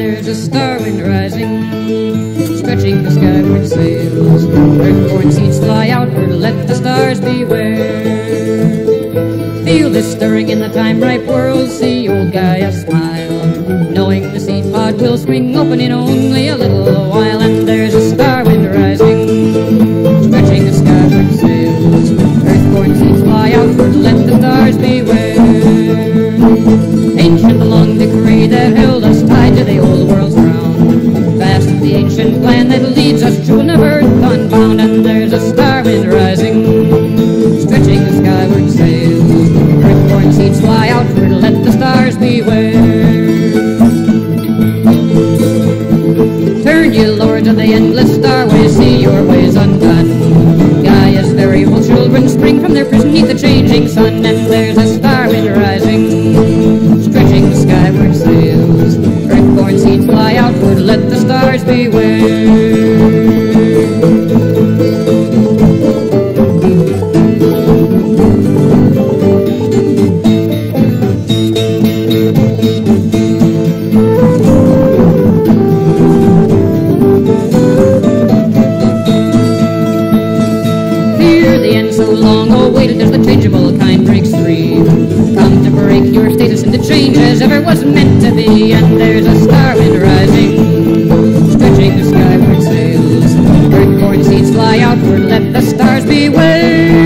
there's a star wind rising, stretching the scattered sails. Earthborn seeds fly outward, let the stars beware. Feel this stirring in the time-ripe world, see old Gaia smile. Pod will spring open in only a little while, and there's a star wind rising, stretching the skyward sails. Earthborn seeds fly outward, let the stars beware. Ancient long decree that held us tied to the old world's crown. Vast the ancient plan that leads us to an earth unbound, and there's a star wind rising, stretching the skyward sails. Earthborn seeds fly outward, let the stars beware. The endless starways, see your ways undone. Gaia's very variable children spring from their prison neath the changing sun, and there's a star wind rising, stretching skyward sails. Earthborn seeds fly outward, let the stars beware. so long awaited, as the changeable kind breaks free. Come to break your status into change as ever was meant to be. And there's a star wind rising stretching the skyward sails. Earthborn seeds fly outward let the stars beware.